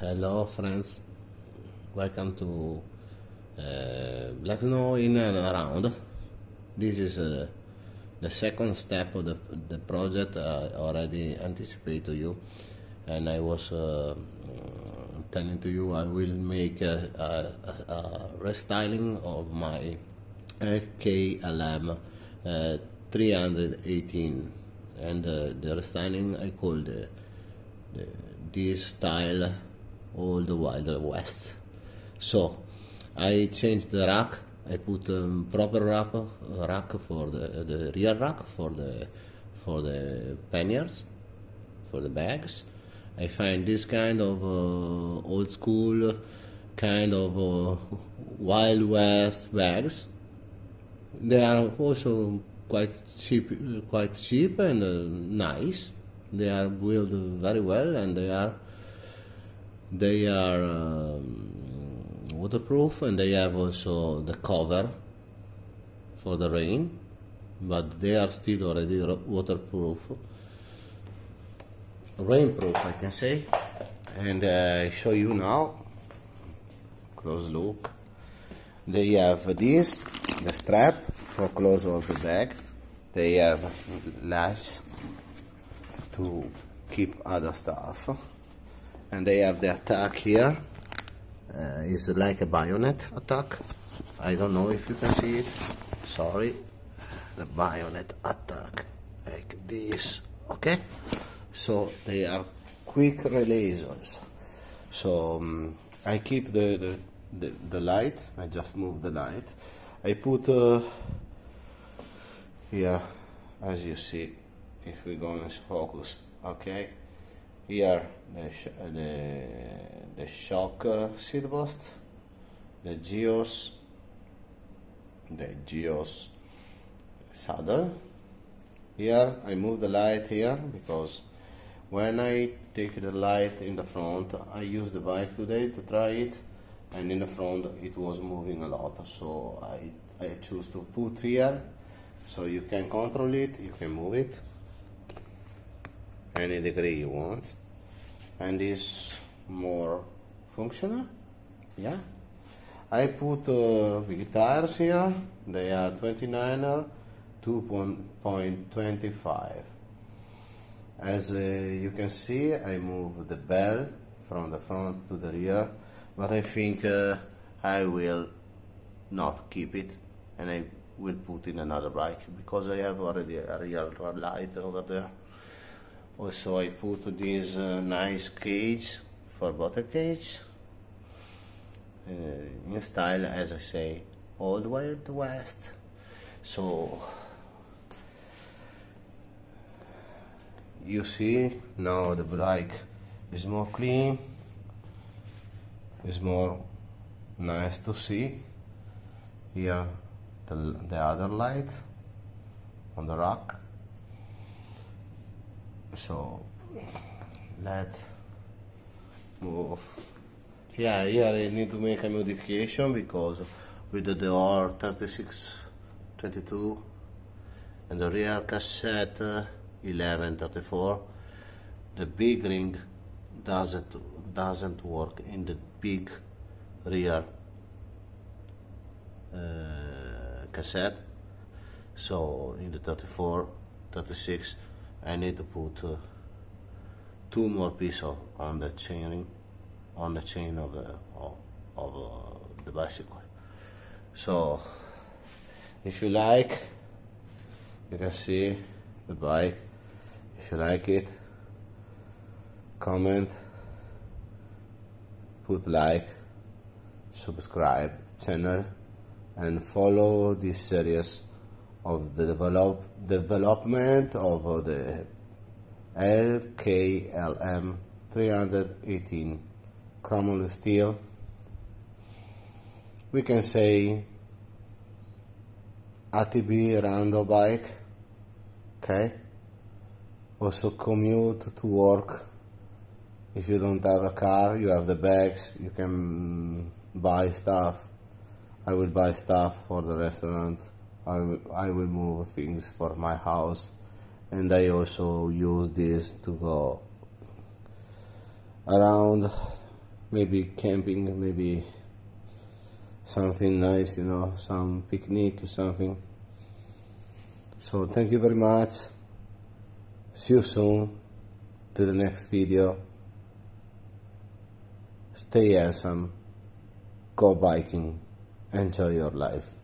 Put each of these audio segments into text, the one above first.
Hello friends, welcome to uh, Black Snow in and around. This is uh, the second step of the, the project I already anticipated to you. And I was uh, telling to you I will make a, a, a restyling of my KLM uh, 318 and uh, the restyling I called this style all the Wild West. So I changed the rack. I put a um, proper rack, rack for the, the rear rack for the for the panniers, for the bags. I find this kind of uh, old school, kind of uh, Wild West bags. They are also quite cheap, quite cheap and uh, nice. They are built very well and they are they are um, waterproof and they have also the cover for the rain but they are still already waterproof rainproof I can say. And uh, I show you now close look. They have this the strap for close of the bag. They have lash to keep other stuff and they have the attack here. Uh, it's like a bayonet attack? I don't know if you can see it. Sorry. The bayonet attack like this. Okay? So they are quick releases so um, I keep the, the, the, the, light. I just move the light. I put uh, here as you see if we go in focus. Okay here the, sh the, the shock uh, seat post, the Geos, the Geos saddle. Here I move the light here because when I take the light in the front, I use the bike today to try it and in the front it was moving a lot. So I, I choose to put here. So you can control it, you can move it any degree you want and is more functional yeah. I put uh, guitars here. They are 29er 2.25 as uh, you can see I move the bell from the front to the rear but I think uh, I will not keep it and I will put in another bike because I have already a real light over there also I put this uh, nice cage for bottle cage uh, in style as I say old wild west. So you see now the bike is more clean is more nice to see. Here the, the other light on the rack so let move. Yeah here I need to make a modification because with the door 36 22 and the rear cassette uh, 11 34 the big ring doesn't doesn't work in the big rear uh, cassette. So in the 34 36 I need to put uh, two more pieces on the chain on the chain of the of, of uh, the bicycle. So if you like you can see the bike. If you like it comment put like subscribe channel and follow this series of the develop, development of the LKLM 318 chromoly steel. We can say ATB rando bike, okay? Also commute to work. If you don't have a car, you have the bags, you can buy stuff. I will buy stuff for the restaurant. I, I will move things for my house. And I also use this to go around maybe camping maybe something nice you know some picnic or something. So thank you very much. See you soon. To the next video. Stay awesome go biking. Enjoy your life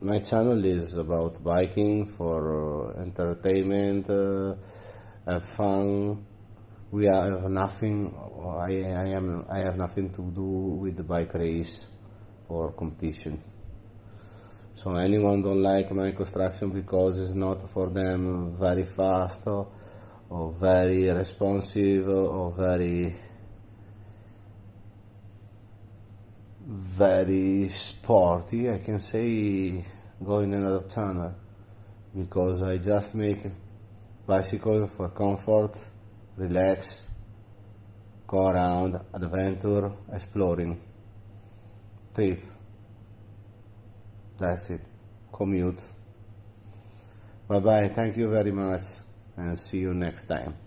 my channel is about biking for uh, entertainment uh, fun. We have nothing I, I am I have nothing to do with the bike race or competition. So anyone don't like my construction because it's not for them very fast or, or very responsive or very very sporty I can say go in another channel uh, because I just make bicycle for comfort relax go around adventure exploring trip. That's it. Commute. Bye bye thank you very much and see you next time